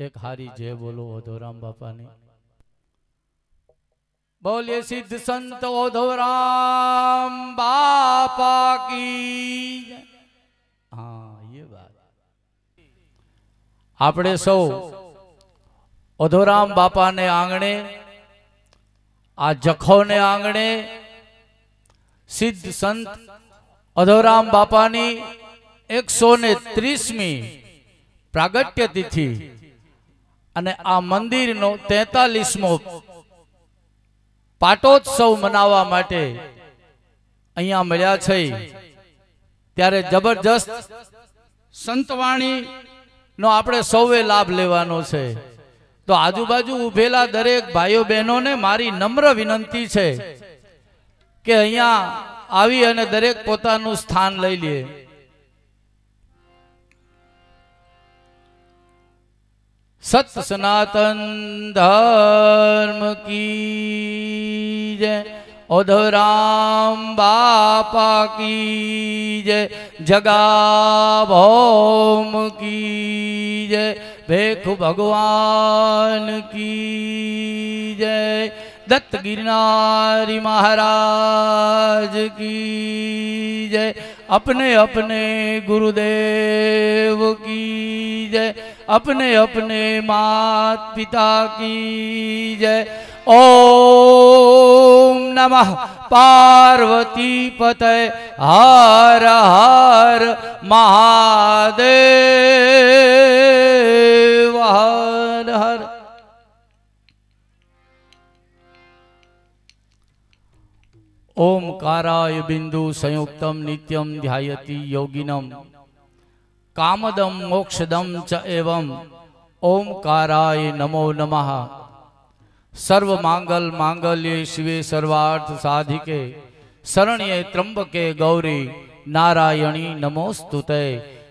એક હારી જય બોલો ઓધોરામ બાપાની બોલીએ સિદ્ધ સંત ઓધોરામ બાપા કી જય. હા એ વાત આપણે સૌ ઓધોરામ બાપાને આંગણે આ જખોને આંગણે સિદ્ધ સંત અધોરામ બાપાની એકસો ને ત્રીસમી પ્રાગટ્ય તિથિ અને આ મંદિરનો તેતાલીસમો પાટોત્સવ મનાવવા માટે અહીંયા મળ્યા છે. ત્યારે જબરજસ્ત સંતવાણી નો આપણે સૌએ લાભ લેવાનો છે. તો આજુબાજુ ઉભેલા દરેક ભાઈઓ બહેનોને મારી નમ્ર વિનંતી છે કે અહીંયા આવી અને દરેક પોતાનું સ્થાન લઈ લે. સત સનાતન ધર્મ કી જય. ઓધરામ બાપા કી જય. જગા ભૌમ કી જય. ભેખ ભગવાન કી જય. दत्त गिरनारी महाराज की जय। अपने अपने गुरुदेव की जय। अपने अपने मात पिता की जय। ओम नमः पार्वती पतय। हर हर महादेव। हर हर ઓમકારાય બિંદુ સંયુક્તમ નિત્યમ ધ્યાયતિ યોગિનમ કામદમ મોક્ષદમ ચ એવમ ઓમકારાય નમો નમઃ સર્વ માંગલ માંગલ્ય શિવે સર્વાર્થ સાધિકે શરણ્ય ત્રંબકે ગૌરી નારાયણી નમોસ્તુતે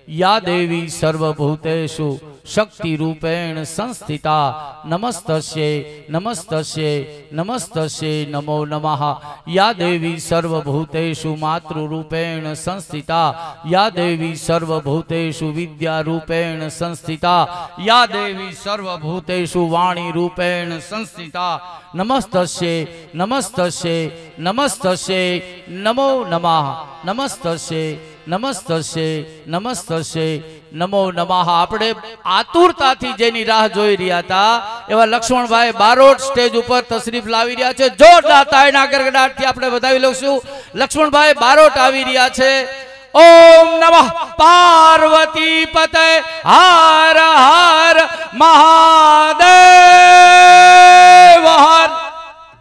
યા દેવી સર્વભૂતેશુ શક્તિ રૂપેણ સંસ્થિતા નમસ્તસ્ય નમસ્તસ્ય નમસ્તસ્ય નમો નમઃ યા દેવી સર્વભૂતેષુ માતૃરૂપેણ સંસ્થિતા યા દેવી સર્વભૂતેષુ વિદ્યારૂપેણ સંસ્થિતા યા દેવી સર્વભૂતેષુ વાણીરૂપેણ સંસ્થિતા નમસ્તસ્ય નમસ્તસ્ય નમસ્તસ્ય નમો નમઃ નમસ્તસ્ય નમસ્તશે નમસ્તશે નમો નમાહ આપણે આતુરતાથી જેની રાહ જોઈ રહ્યા હતા, એવા લક્ષ્મણભાઈ બારોટ સ્ટેજ ઉપર તશરીફ લાવી રહ્યા છે. જોરદાર તાળીના ગરગડાટથી આપણે વધાવી લઈશું લક્ષ્મણભાઈ બારોટ આવી રહ્યા છે. ઓમ નમઃ. પાર્વતી પતે હાર હાર મહાદેવ. હર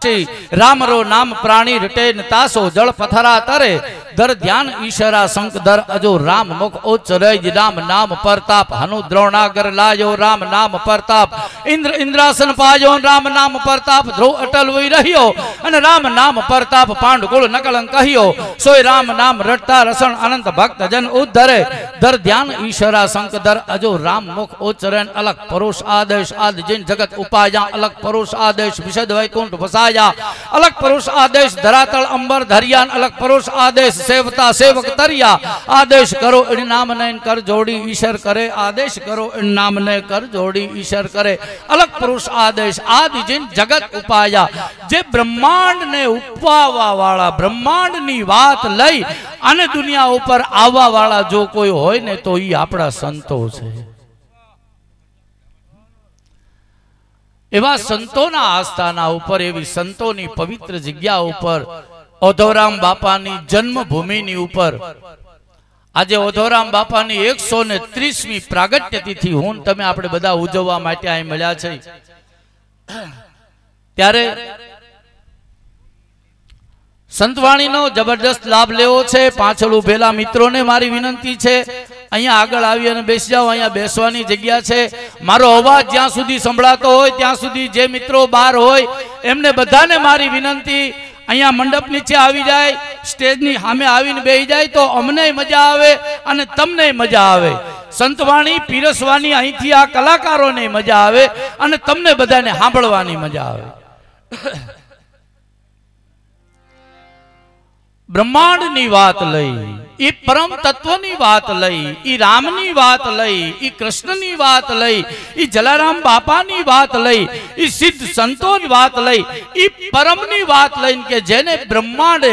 શ્રી રામરો નામ પ્રાણી રટે ન તાસો જળ પથરા તરે દર ધ્યાન ઈશરા શંક દર અજો રામ મુખ ઉચ્ચરજ રામ નામ પરતાપ હનુ દ્રોણાગર લાયો રામ નામ પરતાપ ઇન્દ્ર ઇન્દ્રાસન પાયો રામ નામ પરતાપ ધ્રુવ અટલ વઈ રહ્યો અને રામ નામ પરતાપ પાંડુકુળ નકલંક કહ્યો સોય રામ નામ રટતા રસણ અનંત ભક્ત જન ઉદ્ધરે દર ધ્યાન ઈશરા શંક દર અજો રામ મુખ ઉચ્ચરણ અલગ પરુષ આદેશ આદ જૈન જગત ઉપાયા અલગ પરુષ આદેશ વિશદ વૈકુંઠ વસાયા અલગ પુરુષ આદેશ ધરાતળ, અંબર, ધરિયાન, અલગ પુરુષ આદેશ સેવતા, સેવક તરિયા. આદેશ કરો, એની નામ નયન કર જોડી, ઈશ્વર કરે. આદેશ કરો, એની નામ ને કર જોડી, ઈશ્વર કરે. અલગ પુરુષ આદેશ આદિ જૈન જગત ઉપાયા. જે બ્રહ્માંડ ને ઉપવાવા વાળા બ્રહ્માંડની વાત લઈ અને દુનિયા ઉપર આવવા વાળા જો કોઈ હોય ને તો ઈ આપણા સંતો છે. એવા સંતોના આસ્થાના ઉપર, એવી સંતોની પવિત્ર જગ્યા ઉપર, ઓધોરામ બાપાની જન્મભૂમિની ઉપર. આજે ઓધોરામ બાપાની એકસો ને ત્રીસમી પ્રાગટ્ય તિથિ, હું તમે આપણે બધા ઉજવવા માટે અહીં મળ્યા છે. ત્યારે સંતવાણીનો જબરદસ્ત લાભ લેવો છે. પાછળ ઉભેલા મિત્રોને મારી વિનંતી છે. અહીંયા આગળ આવી અને બેસી જાઓ, અહીંયા બેસવાની જગ્યા છે. મારો અવાજ જ્યાં સુધી સંભળાતો હોય, ત્યાં સુધી જે મિત્રો બહાર હોય, એમને બધાને મારી વિનંતી, અહીંયા મંડપ નીચે આવી જાય, સ્ટેજની સામે આવીને બેસી જાય તો અમને મજા આવે અને તમને મજા આવે. સંતવાણી, પીરસવાની અહીંથી આ કલાકારોને મજા આવે અને તમને બધાને સાંભળવાની મજા આવે. બ્રહ્માંડની વાત લઈ ઈ પરમ તત્વની વાત લઈ ઈ રામની વાત લઈ ઈ કૃષ્ણની વાત લઈ ઈ જલારામ બાપાની વાત લઈ ઈ સિદ્ધ સંતોની વાત લઈ ઈ પરમની વાત લઈને કે જેને બ્રહ્માંડે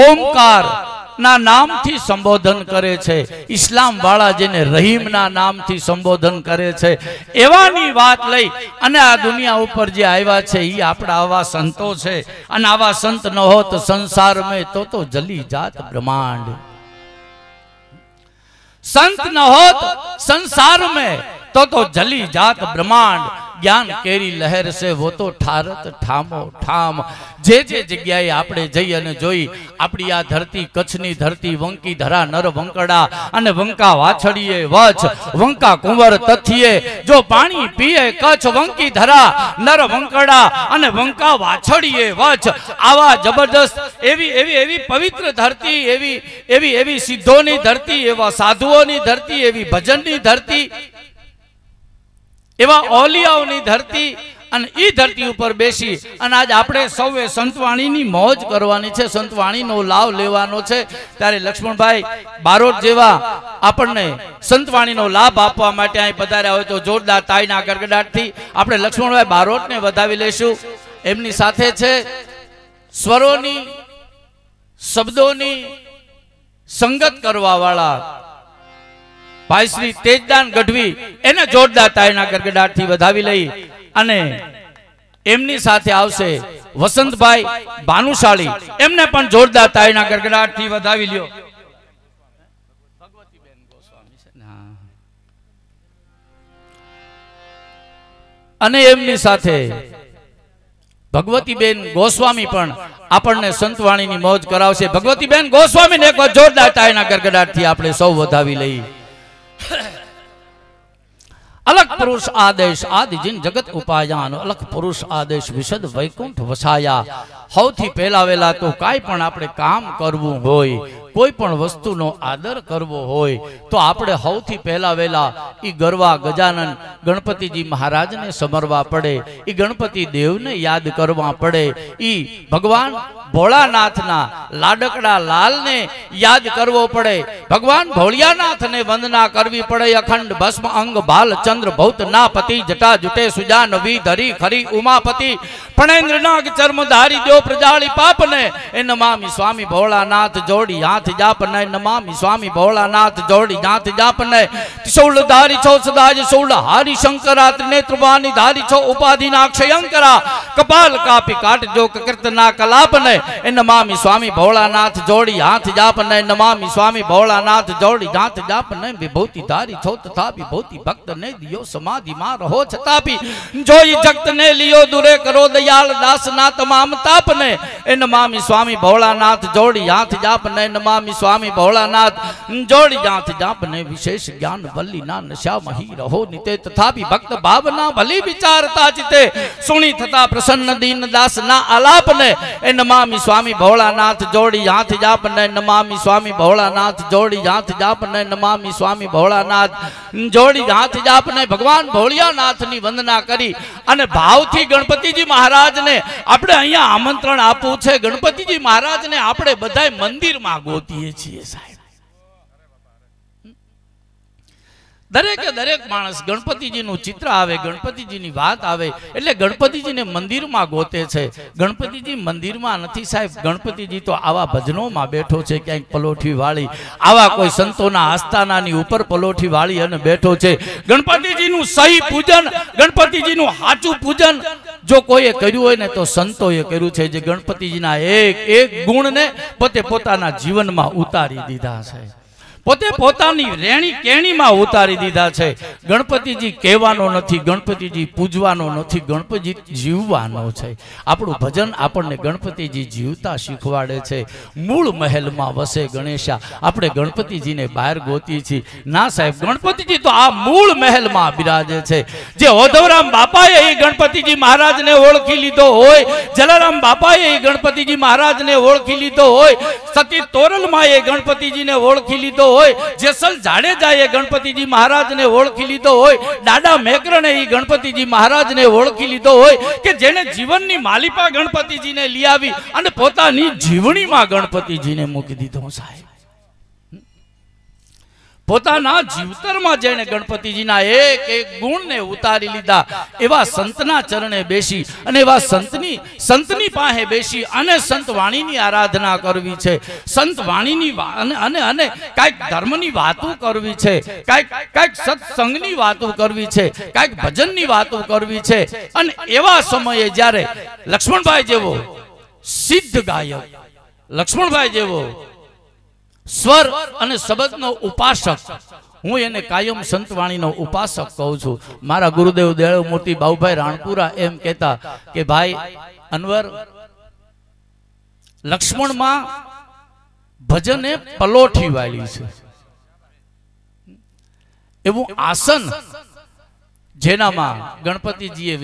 ઓમકાર ના નામથી સંબોધન કરે છે. ઇસ્લામ વાળા જેને રહીમના નામથી સંબોધન કરે છે. એવાની વાત લઈ અને આ દુનિયા ઉપર જે આવ્યા છે એ આપણા આવા સંતો છે. અને આવા સંત ન હોત સંસાર મેં તો તો જલી જાત બ્રહ્માંડ. સંત ન હોત સંસાર મેં તો તો જલી જાત બ્રહ્માંડ. જ્ઞાન કેરી લહેર છે વો તો ઠારત ઠામો ઠામ. જે જે જગ્યાએ આપણે જઈ અને જોઈ, આપણી આ ધરતી કચ્છની ધરતી વંકી ધરા નર વંકડા અને વંકા વાછડીએ વચ વંકા કુંવર તથીએ જો પાણી પીએ કચ્છ વંકી ધરા નર વંકડા અને વંકા વાછડીએ વચ આવા જબરદસ્ત એવી એવી એવી પવિત્ર ધરતી, એવી એવી એવી સિદ્ધોની ધરતી, એવા સાધુઓની ધરતી, એવી ભજનની ધરતી એવા ઓલિયાઓની ધરતી અને એ ધરતી ઉપર બેસી. અને આજ આપણે સૌએ સંતવાણીની મોજ કરવાની છે, સંતવાણીનો લાભ લેવાનો છે. ત્યારે લક્ષ્મણભાઈ બારોટ જેવા આપણને સંતવાણીનો લાભ આપવા માટે અહીં પધાર્યા હોય તો જોરદાર તાઈના ગરગડાટથી આપણે લક્ષ્મણભાઈ બારોટને વધાવી લેશું એમની સાથે છે સ્વરોની, શબ્દોની સંગત કરવા વાળા ભાઈ શ્રી તેજદાન ગઢવી એને જોરદાર તાયના ગરગડાટથી વધાવી લઈ અને એમની સાથે આવશે વસંતભાઈ ભાનુશાળી. એમને પણ જોરદાર તાયના ગરગડાટથી વધાવી લ્યો. અને એમની સાથે ભગવતીબેન ગોસ્વામી પણ આપણને સંતવાણીની મોજ કરાવશે. ભગવતીબેન ગોસ્વામીને એક જોરદાર તાયના ગરગડાટથી આપણે સૌ વધાવી લઈ. અલગ પુરુષ આદેશ આદિ જીન જગત ઉપાયાન. અલગ પુરુષ આદેશ વિશદ વૈકુંઠ વસાયા. સૌથી પહેલા વેલા તો કાંઈ પણ આપણે કામ કરવું હોય કોઈ પણ વસ્તુનો આદર કરવો હોય, તો આપણે સૌથી પહેલા વહેલા એ ગરવા ગજાનન ગણપતિજી મહારાજને સમરવા પડે એ ગણપતિ દેવને યાદ કરવા પડે એ ભગવાન ભોળાનાથના લાડકડા લાલને યાદ કરવો પડે, ભગવાન ભોળિયાનાથને વંદના કરવી પડે, અખંડ ભસ્મ અંગ બાલ ચંદ્ર ભૌત ના પતિ જટા જુટે સુજા નવી ધરી ખરી ઉમાપતિ ફણેન્દ્રનાગ ચર્મધારી ચર્મ ધારી દો પ્રજાળી પાપને એ નમામી સ્વામી ભોળાનાથ જોડી હાથ જાપને નમામી સ્વામી ભોળાનાથ જોડી હાથ જાપને શૌલ ધારી છો સદાજ શૌલ હારી શંકરા ત્રિનેત્રવાણી ધારી છો ઉપાધિના ક્ષયંકરા કપાલ કાપી કાટજો કીર્તના કલાપને એ નમામી સ્વામી ભોળાનાથ જોડી હાથ જાપને નમામી સ્વામી ભોળાનાથ જોડી હાથ જાપને વિભૂતિ ધારી છો તથા વિભૂતિ ભક્ત ને દિયો સમાધિ માં રહો છતાપી જોઈ જગત ને લિયો દુરે કરો દયાળ દાસ ના તમામ તાપને એ નમામી સ્વામી ભોળાનાથ જોડી હાથ જાપને નમામી સ્વામી ભોળાનાથ, જોડી હાથ જાપને વિશેષ જ્ઞાન વલ્લી ના નશા મહી રહો નિતે. તથાપિ ભક્ત ભાવના ભલી વિચારતા ચિતે સુણી થતા પ્રસન્ન દીન દાસ ના આલાપને એ નમામી સ્વામી ભોળાનાથ, જોડી હાથ જાપને નમામી સ્વામી ભોળાનાથ, જોડી હાથ જાપને નમામી સ્વામી ભોળાનાથ, જોડી હાથ જાપને ભગવાન ભોળિયાનાથની વંદના કરી અને ભાવથી ગણપતિજી મહારાજને આપણે અહીંયા આમંત્રણ આપવું છે. ગણપતિજી મહારાજને આપણે બધાય મંદિરમાં ગોતીએ છીએ સાહેબ. દરેકે દરેક માણસ ગણપતિજીનું ચિત્ર આવે, ગણપતિજીની વાત આવે, એટલે ગણપતિજીને મંદિરમાં ગોતે છે. ગણપતિજી મંદિરમાં નથી સાહેબ, ગણપતિજી તો આવા ભજનોમાં બેઠો છે ક્યાંક પલોઠી વાળી. આવા કોઈ સંતોના આસ્થાનાની ઉપર પલોઠી વાળી અને બેઠો છે. ગણપતિજીનું સહી પૂજન, ગણપતિજીનું સાચું પૂજન જો કોઈએ કર્યું હોય ને તો સંતોએ કર્યું છે, જે ગણપતિજીના એક એક ગુણને પોતે પોતાના જીવનમાં ઉતારી દીધા છે. પોતે પોતાની રેણી કેણીમાં ઉતારી દીધા છે. ગણપતિજી કહેવાનો નથી ગણપતિજી પૂજવાનો નથી ગણપતિ જીવવાનો છે. આપણું ભજન આપણને ગણપતિજી જીવતા શીખવાડે છે. મૂળ મહેલમાં વસે ગણેશા. આપણે ગણપતિજીને બહાર ગોતી છીએ. ના સાહેબ ગણપતિજી તો આ મૂળ મહેલમાં બિરાજે છે. જે ઓધવરામ બાપાએ એ ગણપતિજી મહારાજને ઓળખી લીધો હોય જલારામ બાપાએ એ ગણપતિજી મહારાજને ઓળખી લીધો હોય સતી તોરલમાં એ ગણપતિજીને ઓળખી લીધો હોય જેસલ જાડેજાએ ગણપતિજી મહારાજને ઓળખી લીધો હોય, દાદા મેકરણે એ ગણપતિજી મહારાજને ઓળખી લીધો હોય, કે જેને જીવનની માલિપા ગણપતિજીને લઈ આવી અને પોતાની જીવણીમાં ગણપતિજીને મૂકી દીધો સાહેબ. પોતાના જીવતરમાં જેને ગણપતિજીના એક એક ગુણને ઉતારી લીધા, એવા સંતના ચરણે બેસી અને એવા સંતની સંતની પાસે બેસી અને સંત વાણીની આરાધના કરવી છે. સંત વાણીની અને અને કાંઈક ધર્મની વાતો કરવી છે. કાંઈક કાંઈક સત્સંગની વાતો કરવી છે. કાંઈક ભજનની વાતો કરવી છે. અને એવા સમયે જ્યારે લક્ષ્મણભાઈ જેવો સિદ્ધ ગાયક, લક્ષ્મણભાઈ જેવો સ્વર અને શબ્દનો ઉપાસક. હું એને કાયમ સંતવાણીનો ઉપાસક કહું છું. મારા ગુરુદેવ દેવ મૂર્તિ બાબુભાઈ રાણપુરા એમ કહેતા કે, ભાઈ, અનવર, લક્ષ્મણમાં ભજને પલોઠી વાળી છે. એવું આસન જેનામાં ગણપતિજીએ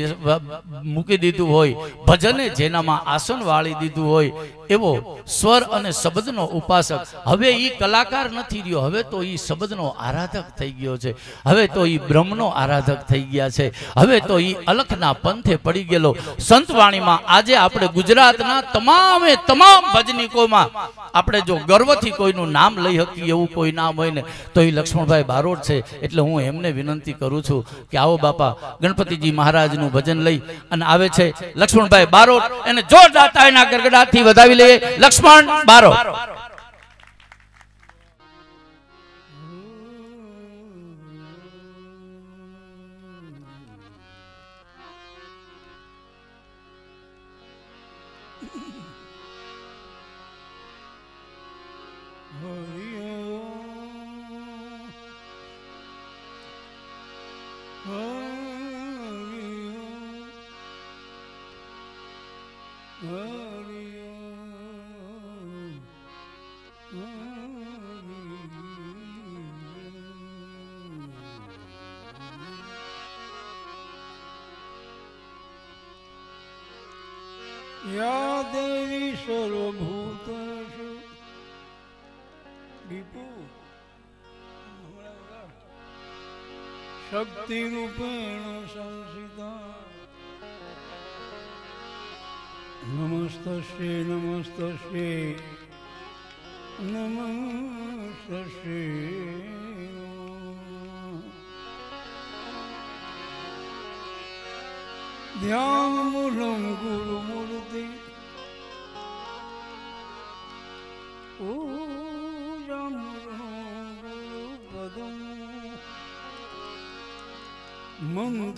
મૂકી દીધું હોય, ભજને જેનામાં આસન વાળી દીધું હોય એવો સ્વર અને શબ્દનો ઉપાસક. હવે એ કલાકાર નથી રહ્યો. હવે તો એ શબ્દનો આરાધક થઈ ગયો છે. હવે તો એ બ્રહ્મનો આરાધક થઈ ગયા છે. હવે તો એ અલખના પંથે પડી ગયેલો. સંતવાણીમાં આજે આપણે ગુજરાતના તમામે તમામ ભજનીકોમાં આપણે જો ગર્વથી કોઈનું નામ લઈ શકીએ એવું કોઈ નામ હોય ને, તો એ લક્ષ્મણભાઈ બારોટ છે. એટલે હું એમને વિનંતી કરું છું કે આવો બાપા, ગણપતિજી મહારાજનું ભજન લઈ અને આવે છે લક્ષ્મણભાઈ બારોટ એને જોરદાર તાળીના ગરગડાટથી વધાવી લઈએ લક્ષ્મણ બારોટ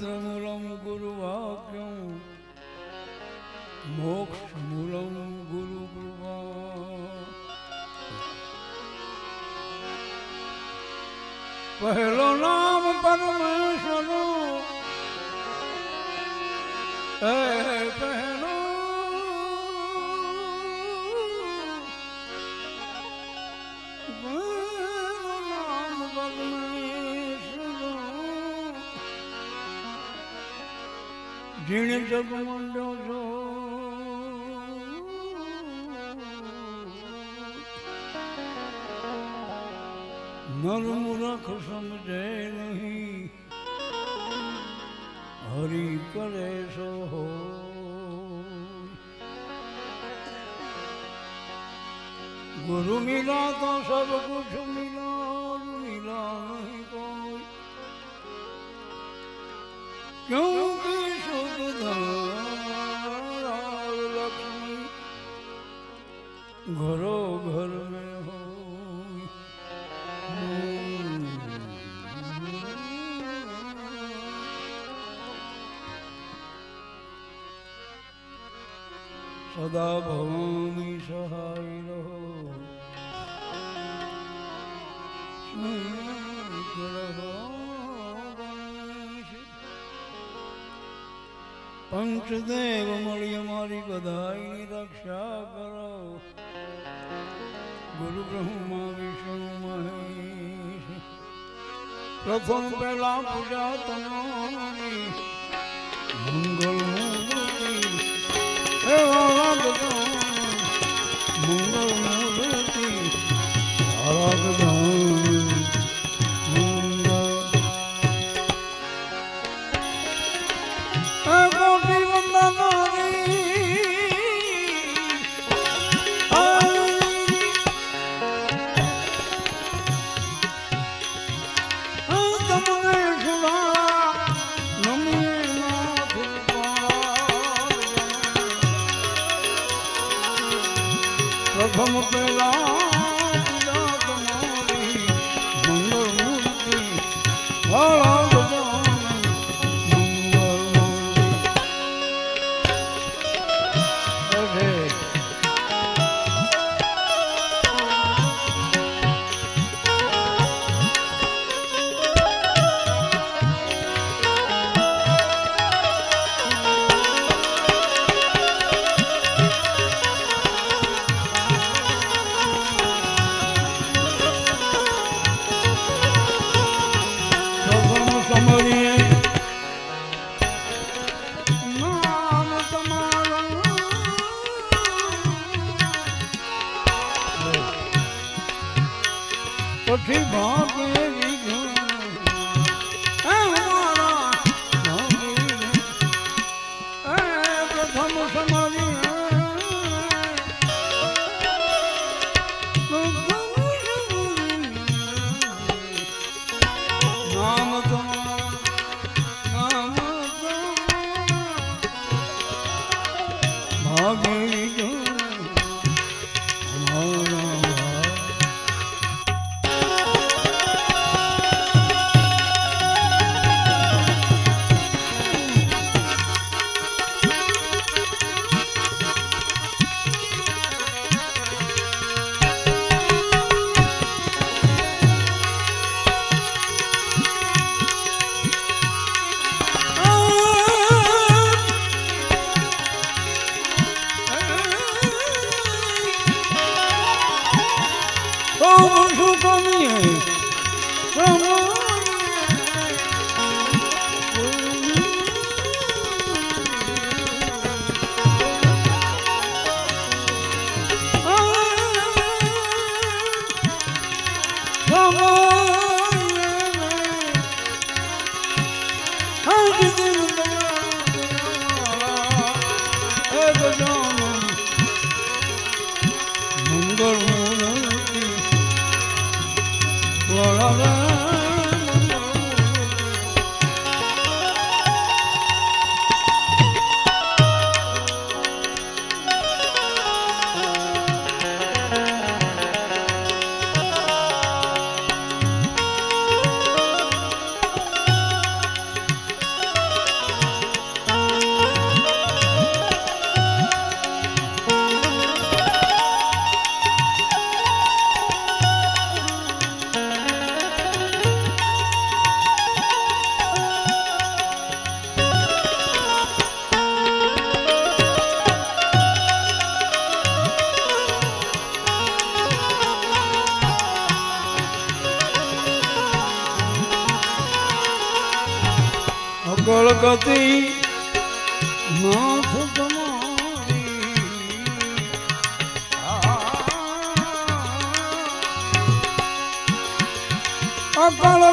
તંત્રમૂલમ ગુરુવાક્યમ મોક્ષમૂલમ ગુરુ પહેલો નામ પરમેશ્વરનું એ પહેલો જીણ જગમંડો છો. નર મૂરખ સમજે નહીં. હરિ કરે સો હો. ગુરુ મિલા તો સબ કુછ મિલા મિલા નહીં કોઈ. ક્યું घरो घर में हो સદા ભવાની સહાય રહો શંકર હો ગણેશ. પંચદેવ મળી અમારી બધાની રક્ષા કરો ગુરુ બ્રહ્મા વિષ્ણુ મહેશ પ્રથમ પહેલા પૂજા તમારી મંગલ મૂર્તિ હે ભગવાન અકળ ગતિ નાથ તમારી અકળ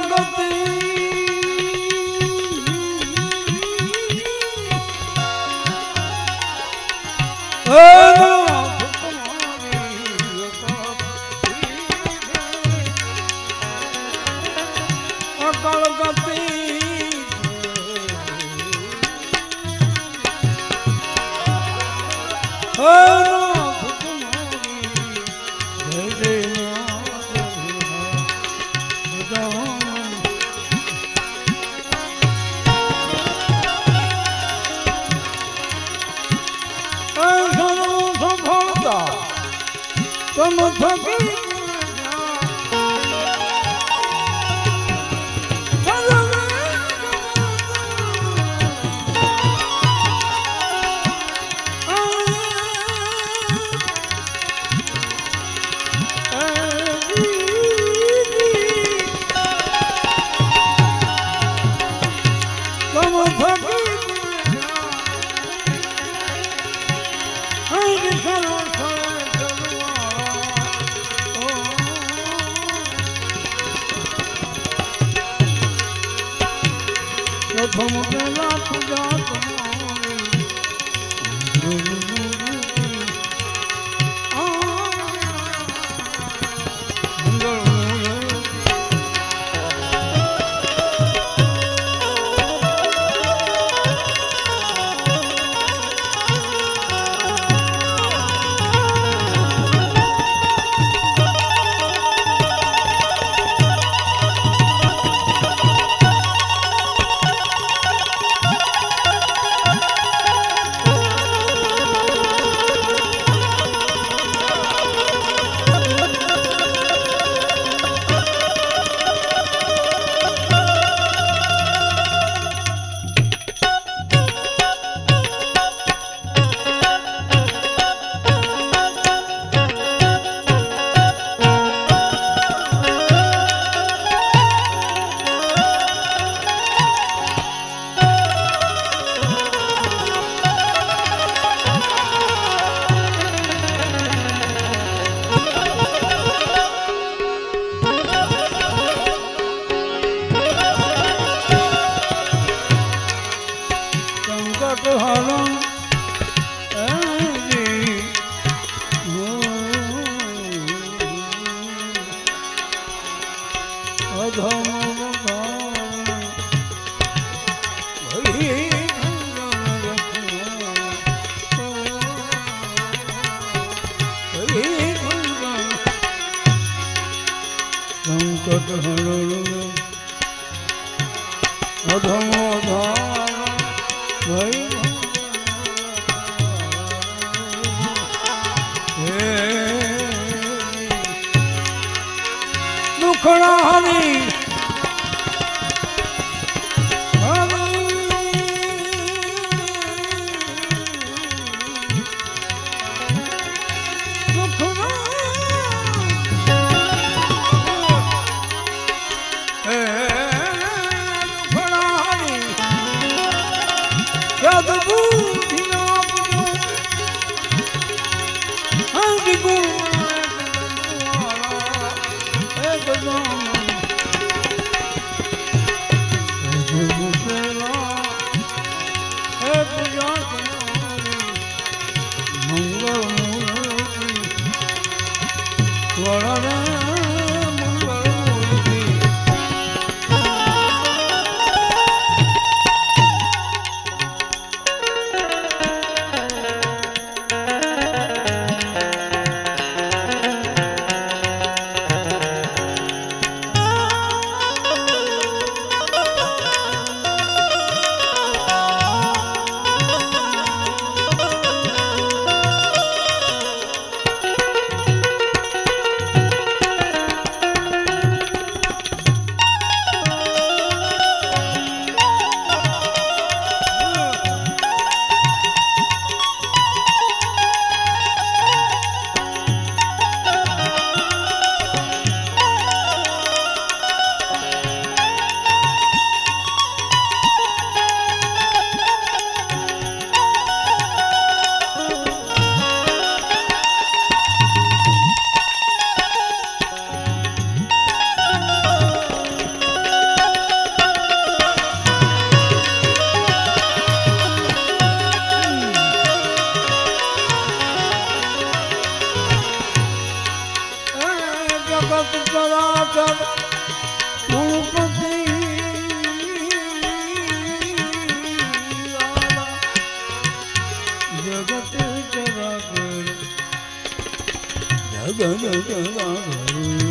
Cẩn thận!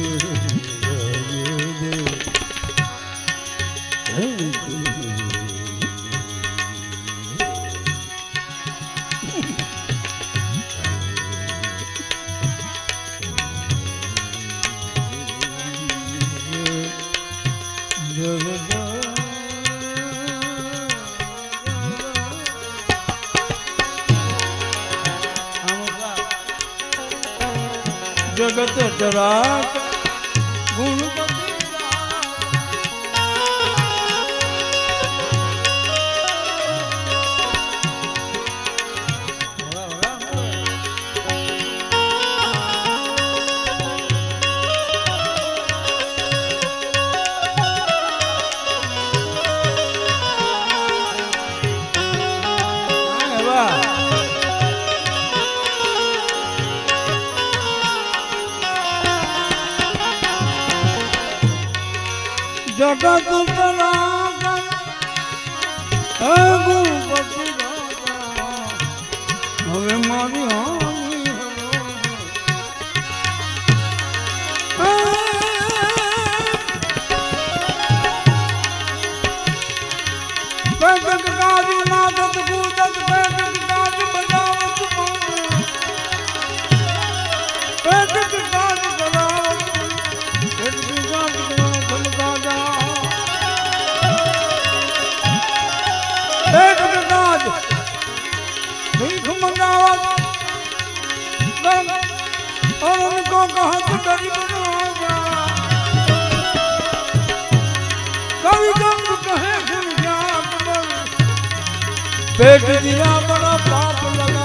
भीख મંગાવા और उनको कहा तू गरीब होगा कवि गंग कहे पेट दिया बड़ा पाप लगा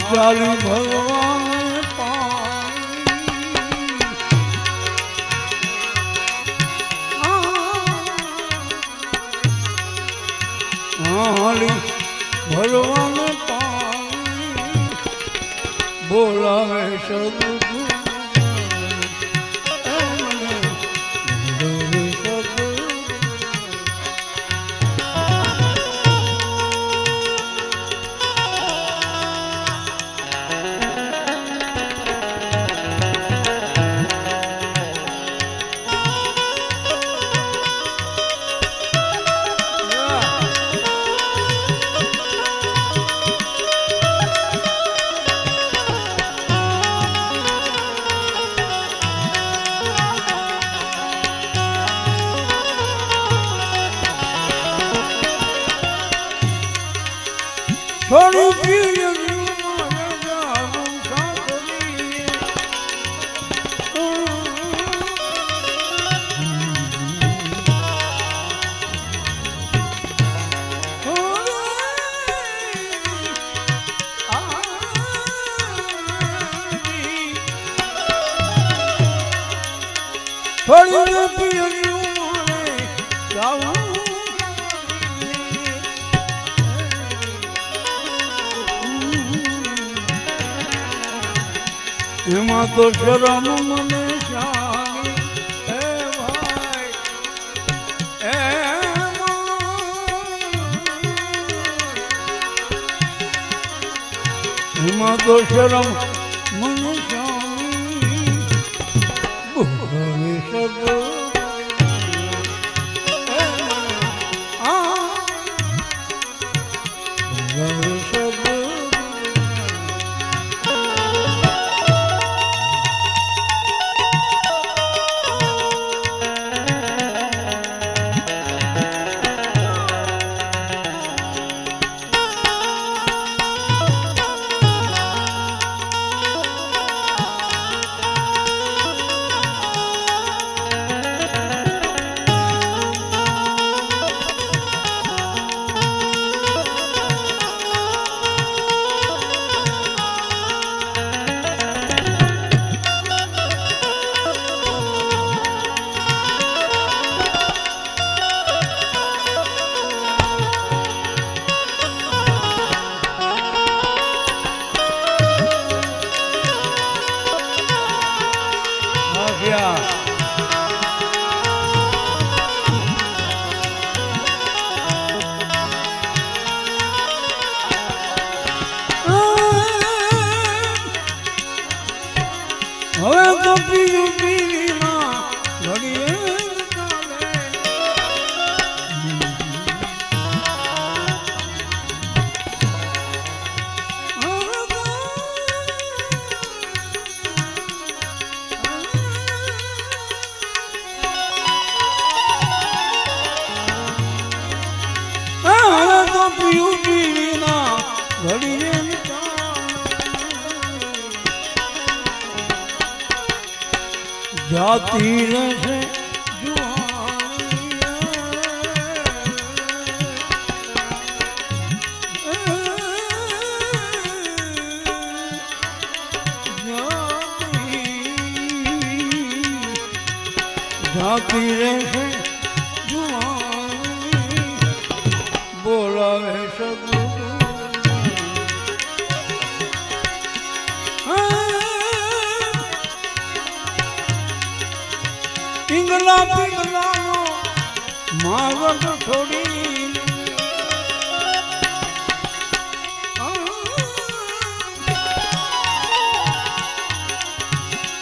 ચાલી ભગવાન.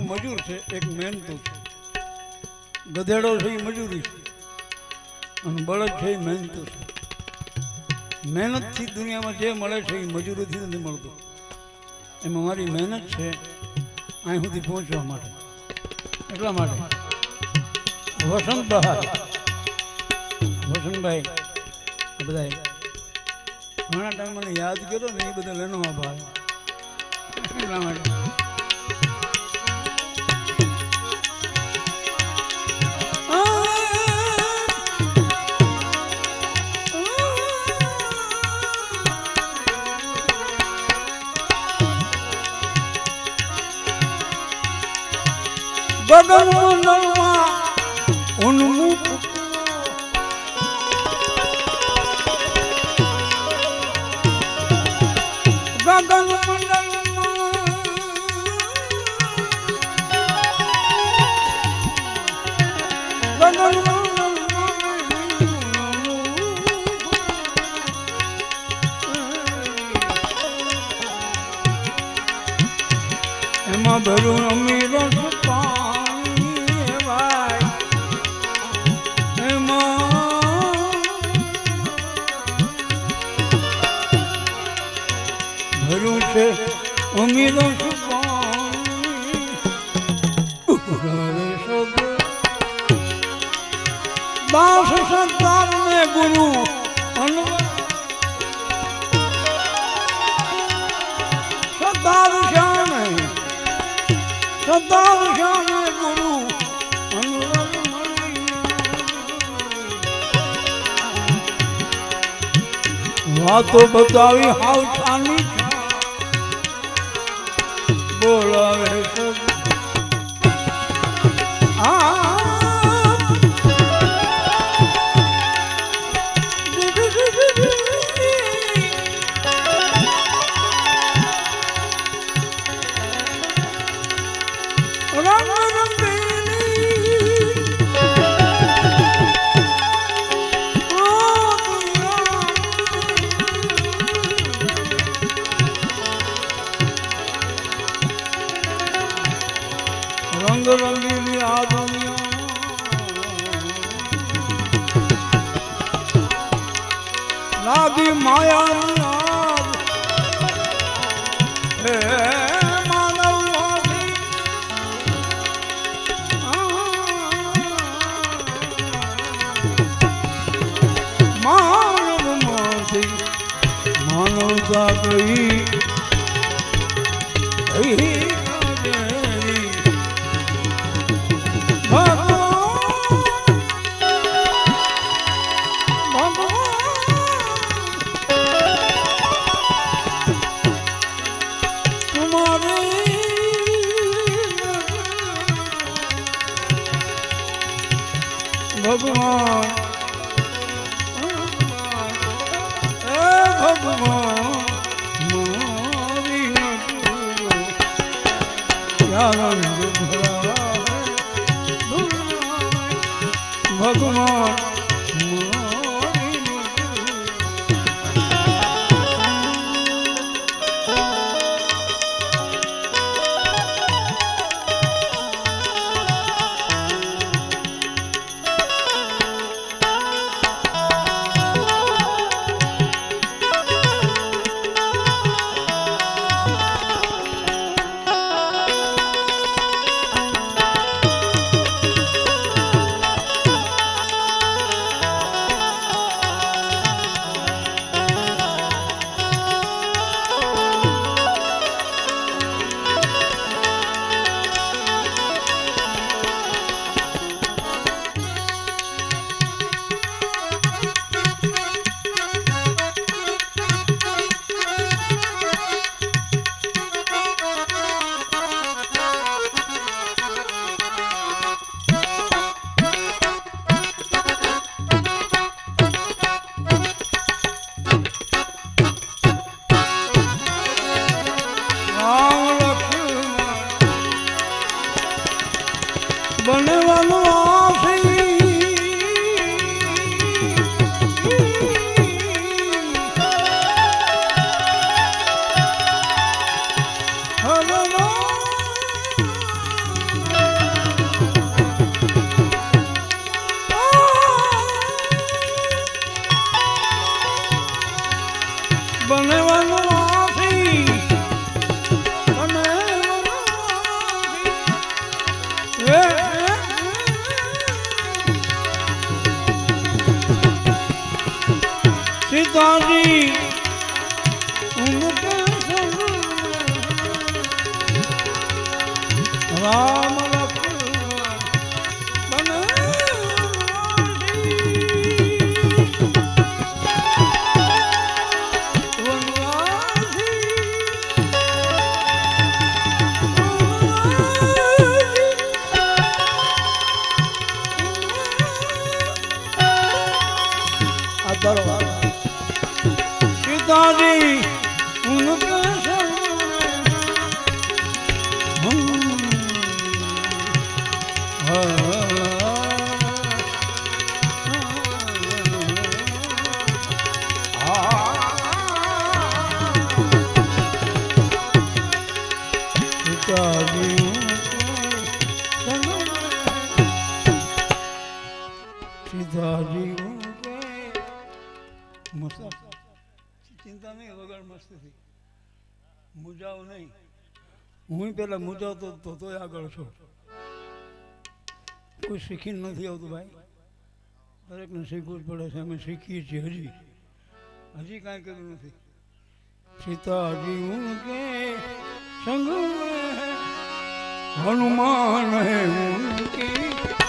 માં મજૂર છે, એક મહેનતું છે. ગધેડો છે, એ મજૂરી છે. અને બળદ છે, એ મહેનતું છે. મહેનતથી દુનિયામાં જે મળે છે, એ મજૂરીથી નથી મળતું. એમાં મારી મહેનત છે, અહીં સુધી પહોંચવા માટે. એટલા માટે. વસંત બહાર વસંતભાઈ બધા ઘણા ટાઈમ મને યાદ કર્યો ને, એ બધા લેનો આભાર. એટલા માટે. Bye. તો બધું આવી હાવ માનવતા મુજાવ નહીં. હું પેલા મુજાવતો તો તોય આગળ છો. કોઈ શીખીને નથી આવતું ભાઈ. દરેકને શીખવું જ પડે છે, અમે શીખીએ છીએ હજી. હજી કાંઈ કર્યું નથી. સીતાજી હું કે સંગ હનુમાન હે ઉનકી પાંચ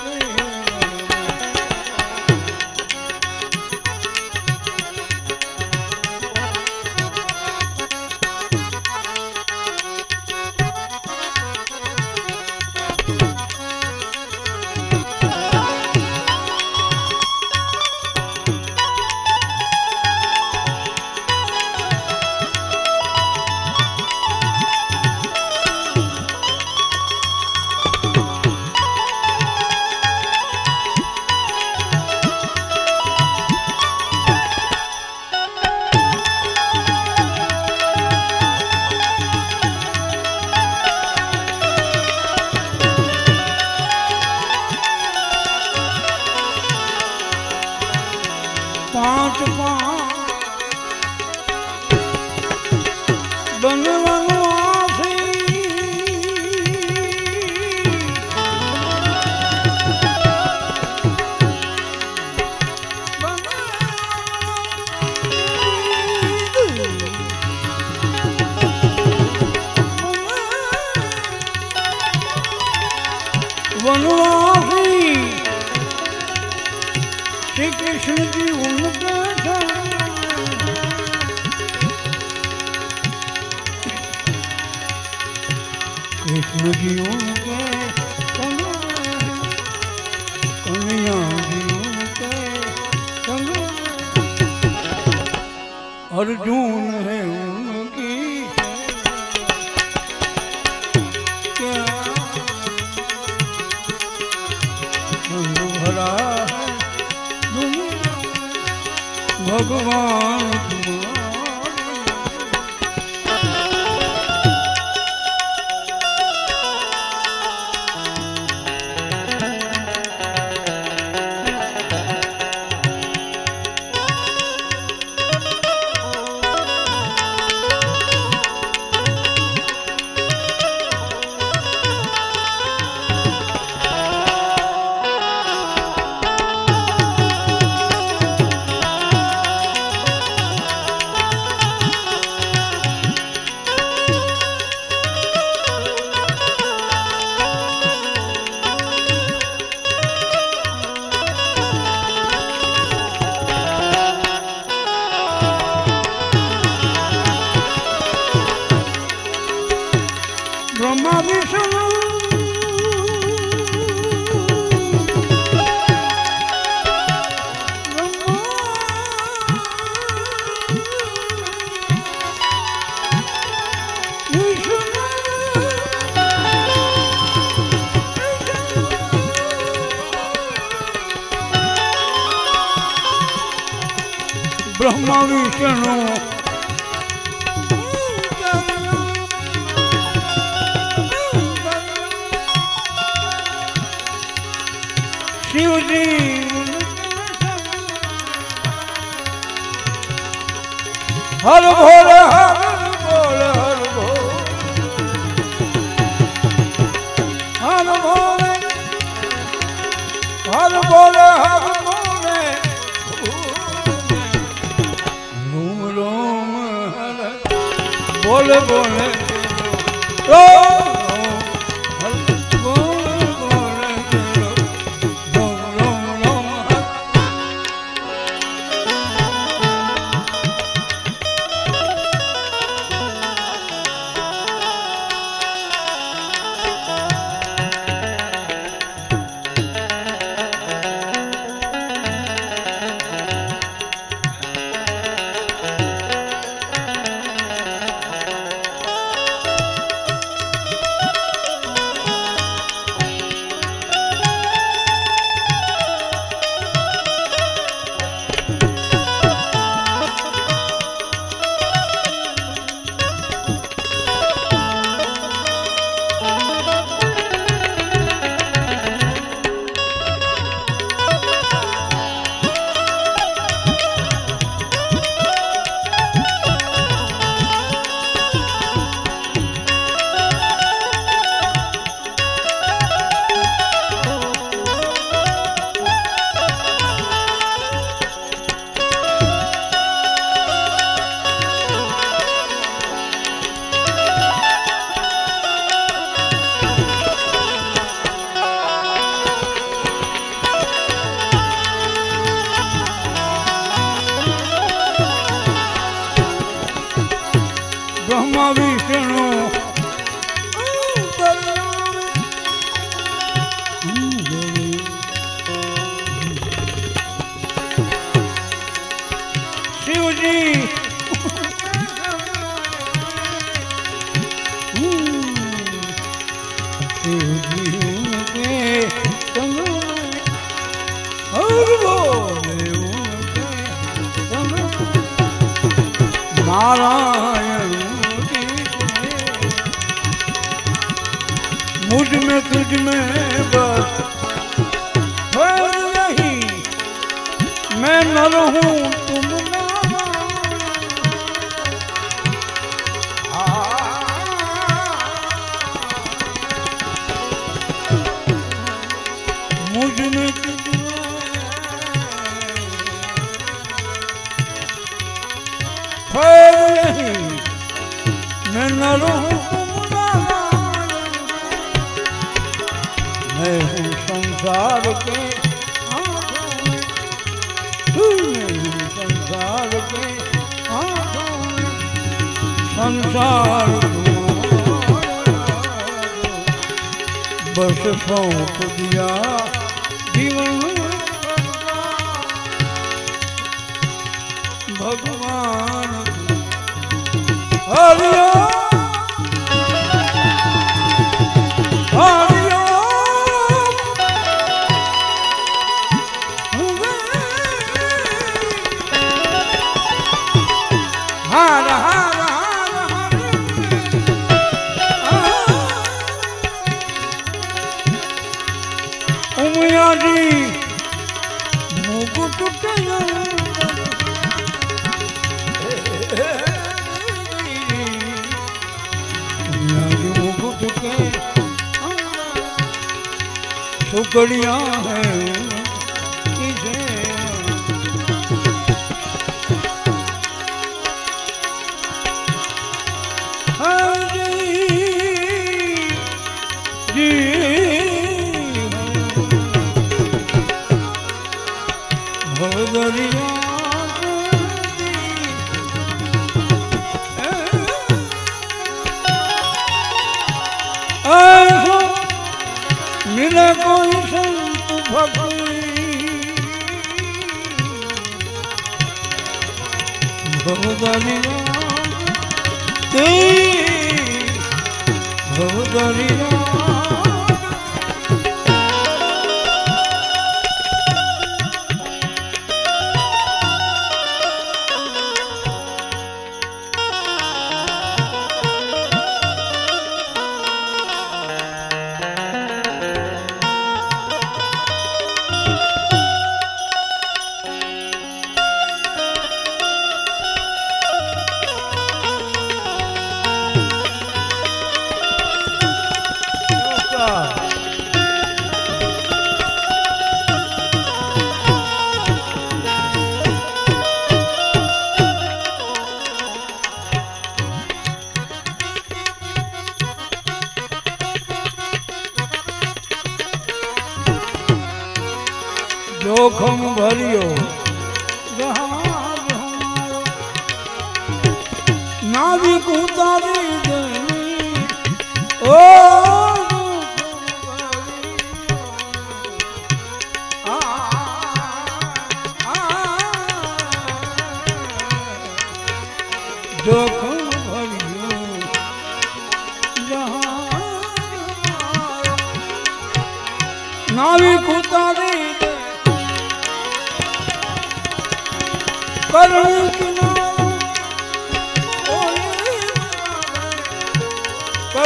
હર ભોળ હર ભોળ હર ભોળ હર ભોળ હર ભોળ હર ભોળ રોમ રોમ બોલ બોલ. બ્રહ્મ વિષ્ણુ મારી. મોગું ટૂટે મોગું ટૂટે સુગડિયા હે. ભવદારી ભવદારી જોખમ ભર્યો. નાવિક ઉતારી દે. ઓ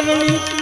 ಮರಳಿ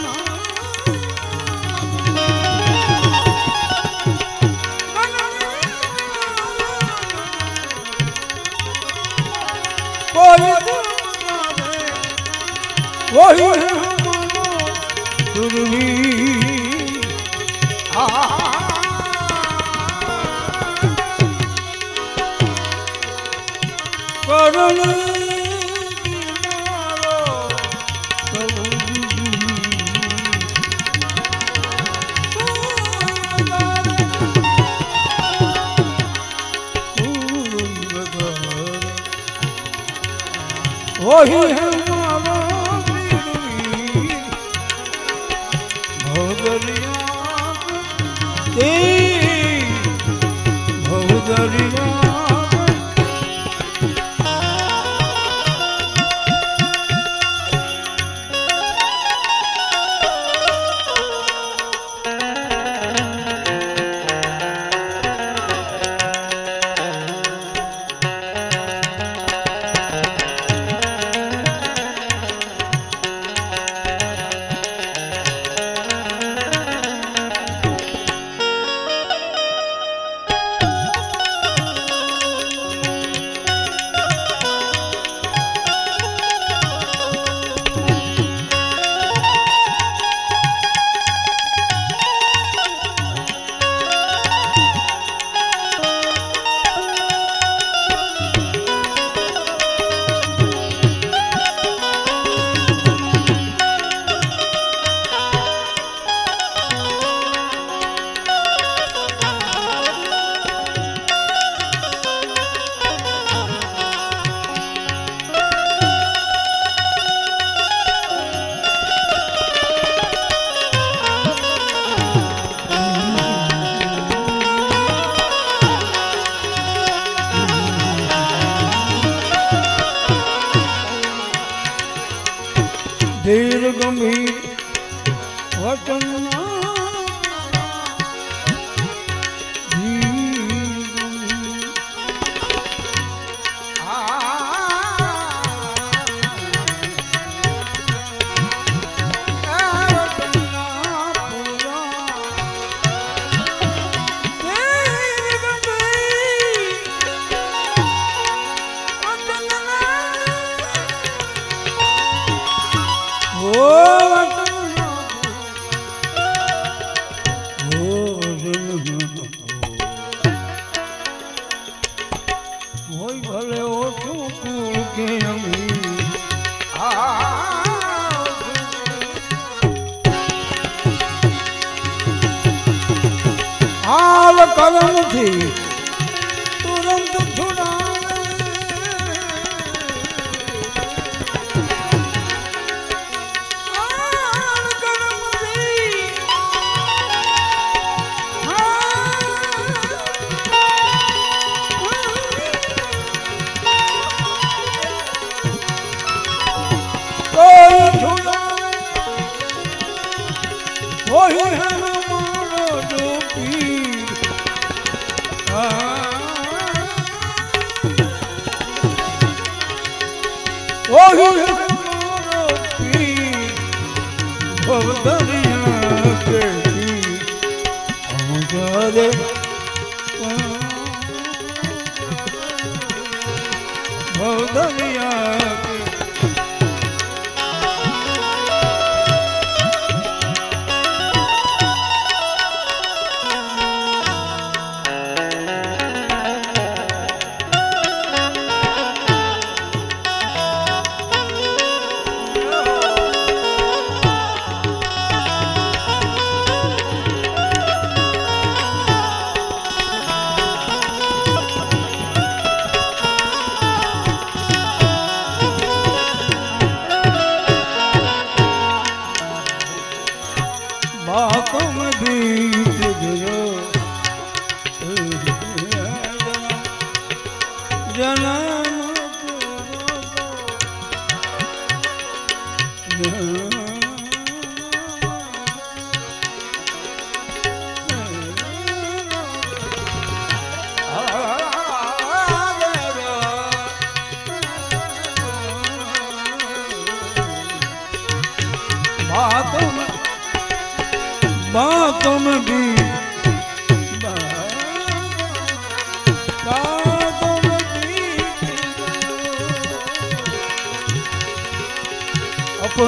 હાલ કરમથી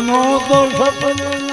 નો તો સપના